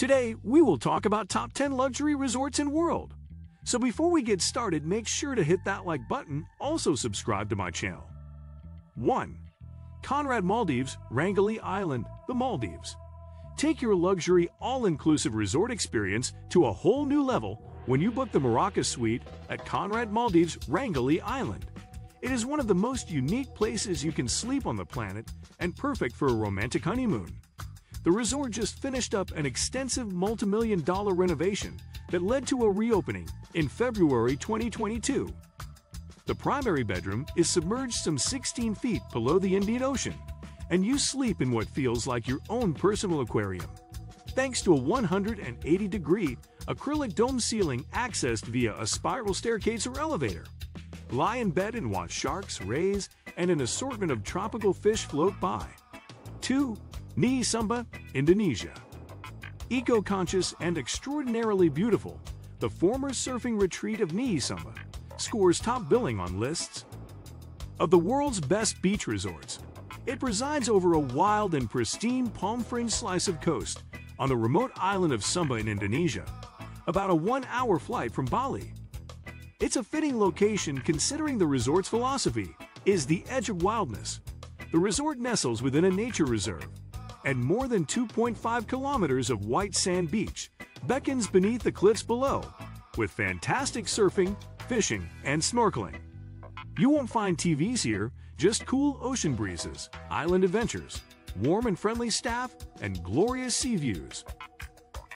Today, we will talk about top 10 luxury resorts in world. So before we get started, make sure to hit that like button, also subscribe to my channel. 1. Conrad Maldives, Rangali Island, the Maldives. Take your luxury all-inclusive resort experience to a whole new level when you book the Maracas Suite at Conrad Maldives Rangali Island. It is one of the most unique places you can sleep on the planet and perfect for a romantic honeymoon. The resort just finished up an extensive multi-million dollar renovation that led to a reopening in February 2022. The primary bedroom is submerged some 16 feet below the Indian Ocean, and you sleep in what feels like your own personal aquarium. Thanks to a 180-degree acrylic dome ceiling accessed via a spiral staircase or elevator. Lie in bed and watch sharks, rays, and an assortment of tropical fish float by. 2. Nihi Sumba, Indonesia. Eco-conscious and extraordinarily beautiful, the former surfing retreat of Nihi Sumba scores top billing on lists of the world's best beach resorts. It presides over a wild and pristine palm-fringed slice of coast on the remote island of Sumba in Indonesia, about a one-hour flight from Bali. It's a fitting location considering the resort's philosophy is the edge of wildness. The resort nestles within a nature reserve, and more than 2.5 kilometers of white sand beach beckons beneath the cliffs below, with fantastic surfing, fishing, and snorkeling. You won't find TVs here, just cool ocean breezes, island adventures, warm and friendly staff, and glorious sea views.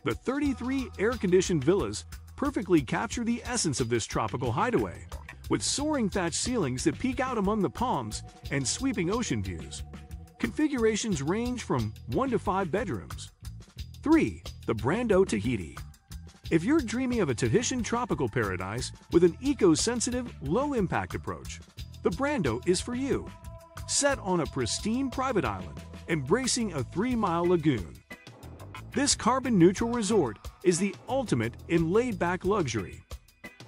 The 33 air-conditioned villas perfectly capture the essence of this tropical hideaway, with soaring thatched ceilings that peek out among the palms and sweeping ocean views. Configurations range from 1 to 5 bedrooms. 3. The Brando Tahiti If you're dreaming of a Tahitian tropical paradise with an eco-sensitive, low-impact approach, the Brando is for you. Set on a pristine private island, embracing a 3-mile lagoon. This carbon-neutral resort is the ultimate in laid-back luxury.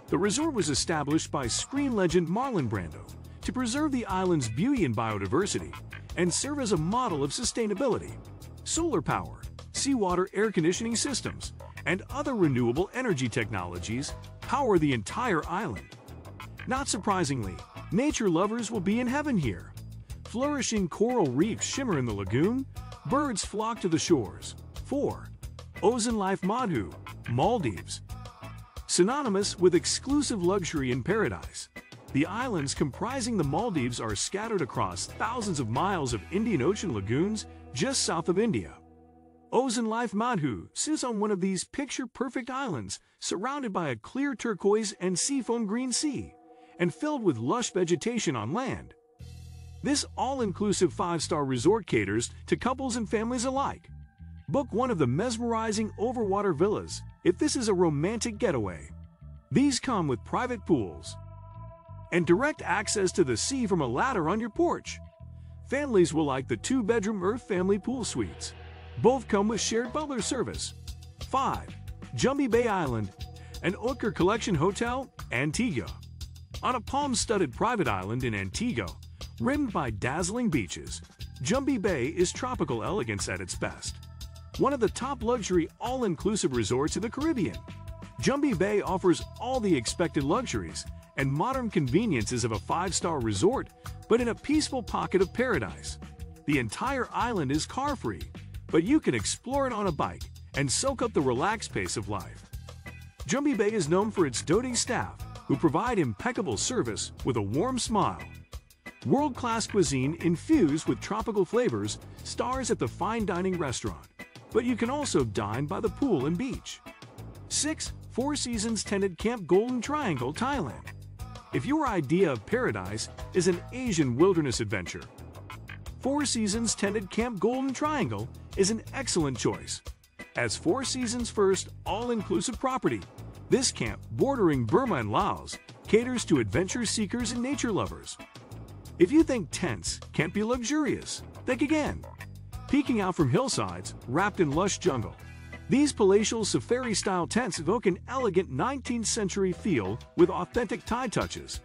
The resort was established by screen legend Marlon Brando to preserve the island's beauty and biodiversity and serve as a model of sustainability. Solar power, seawater air conditioning systems, and other renewable energy technologies power the entire island. Not surprisingly, nature lovers will be in heaven here. Flourishing coral reefs shimmer in the lagoon, birds flock to the shores. 4. Ozen Life Maadhoo, Maldives. Synonymous with exclusive luxury in paradise, the islands comprising the Maldives are scattered across thousands of miles of Indian Ocean lagoons just south of India. Ozen Life Maadhoo sits on one of these picture-perfect islands surrounded by a clear turquoise and seafoam green sea and filled with lush vegetation on land. This all-inclusive five-star resort caters to couples and families alike. Book one of the mesmerizing overwater villas if this is a romantic getaway. These come with private pools and direct access to the sea from a ladder on your porch. Families will like the two-bedroom Earth Family Pool Suites. Both come with shared butler service. 5. Jumby Bay Island, an Oetker Collection Hotel, Antigua. On a palm-studded private island in Antigua, rimmed by dazzling beaches, Jumby Bay is tropical elegance at its best one of the top luxury all-inclusive resorts in the Caribbean. Jumby Bay offers all the expected luxuries and modern conveniences of a five-star resort, but in a peaceful pocket of paradise. The entire island is car-free, but you can explore it on a bike and soak up the relaxed pace of life. Jumby Bay is known for its doting staff, who provide impeccable service with a warm smile. World-class cuisine infused with tropical flavors stars at the fine dining restaurant but you can also dine by the pool and beach. 6. Four Seasons Tented Camp Golden Triangle, Thailand. If your idea of paradise is an Asian wilderness adventure, Four Seasons Tented Camp Golden Triangle is an excellent choice. As Four Seasons' first all-inclusive property, this camp, bordering Burma and Laos, caters to adventure seekers and nature lovers. If you think tents can't be luxurious, think again peeking out from hillsides wrapped in lush jungle. These palatial safari-style tents evoke an elegant 19th century feel with authentic Thai touches.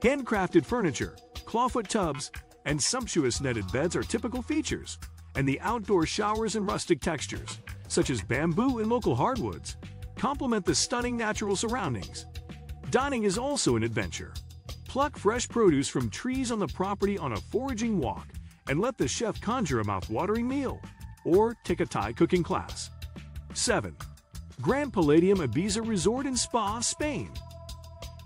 Handcrafted furniture, clawfoot tubs, and sumptuous netted beds are typical features, and the outdoor showers and rustic textures, such as bamboo and local hardwoods, complement the stunning natural surroundings. Dining is also an adventure. Pluck fresh produce from trees on the property on a foraging walk and let the chef conjure a mouth-watering meal, or take a Thai cooking class. 7. Grand Palladium Ibiza Resort and Spa, Spain.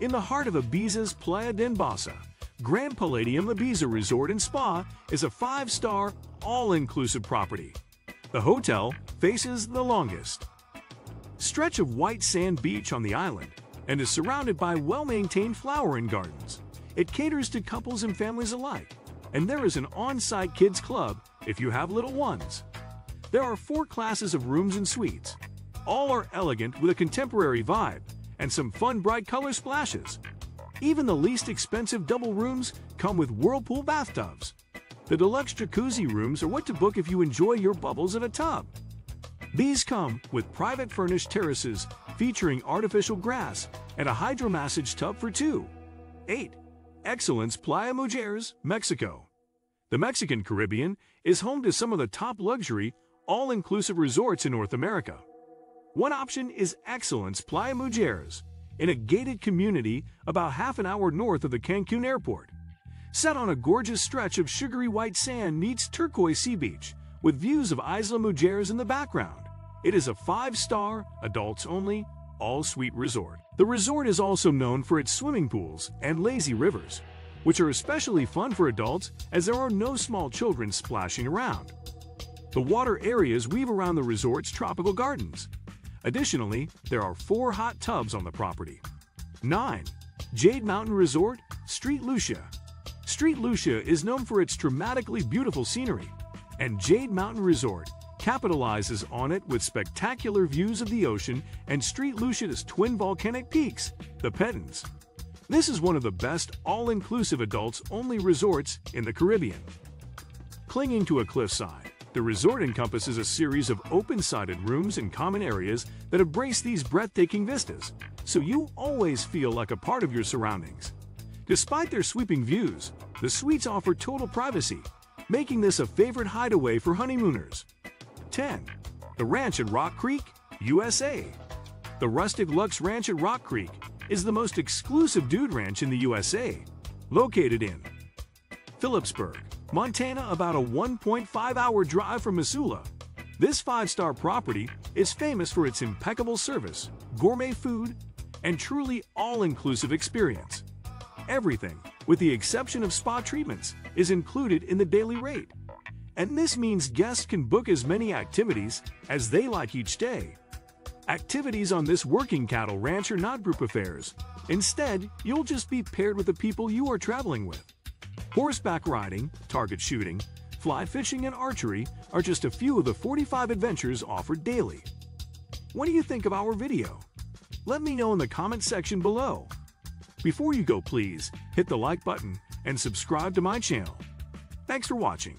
In the heart of Ibiza's Playa d'en Bossa, Grand Palladium Ibiza Resort and Spa is a five-star, all-inclusive property. The hotel faces the longest stretch of white sand beach on the island and is surrounded by well-maintained flowering gardens. It caters to couples and families alike, and there is an on-site kids club if you have little ones. There are four classes of rooms and suites. All are elegant with a contemporary vibe and some fun bright color splashes. Even the least expensive double rooms come with whirlpool bathtubs. The deluxe jacuzzi rooms are what to book if you enjoy your bubbles in a tub. These come with private furnished terraces featuring artificial grass and a hydromassage tub for two. 8. Excellence Playa Mujeres, Mexico. The Mexican Caribbean is home to some of the top luxury, all-inclusive resorts in North America. One option is Excellence Playa Mujeres, in a gated community about half an hour north of the Cancun airport. Set on a gorgeous stretch of sugary white sand meets turquoise sea beach, with views of Isla Mujeres in the background. It is a five-star, adults-only, all-suite resort. The resort is also known for its swimming pools and lazy rivers, which are especially fun for adults as there are no small children splashing around. The water areas weave around the resort's tropical gardens. Additionally, there are four hot tubs on the property. 9. Jade Mountain Resort, Street Lucia. Street Lucia is known for its dramatically beautiful scenery, and Jade Mountain Resort capitalizes on it with spectacular views of the ocean and Street Lucia's twin volcanic peaks, the Pitons. This is one of the best all-inclusive adults-only resorts in the Caribbean. Clinging to a cliffside, the resort encompasses a series of open-sided rooms and common areas that embrace these breathtaking vistas, so you always feel like a part of your surroundings. Despite their sweeping views, the suites offer total privacy, making this a favorite hideaway for honeymooners. 10. The Ranch at Rock Creek, USA. The Rustic Lux Ranch at Rock Creek is the most exclusive dude ranch in the USA, located in Philipsburg, Montana, about a 1.5 hour drive from Missoula. This five star property is famous for its impeccable service, gourmet food, and truly all inclusive experience. Everything, with the exception of spa treatments, is included in the daily rate. And this means guests can book as many activities as they like each day. Activities on this working cattle ranch are not group affairs. Instead, you'll just be paired with the people you are traveling with. Horseback riding, target shooting, fly fishing, and archery are just a few of the 45 adventures offered daily. What do you think of our video? Let me know in the comment section below. Before you go, please hit the like button and subscribe to my channel. Thanks for watching.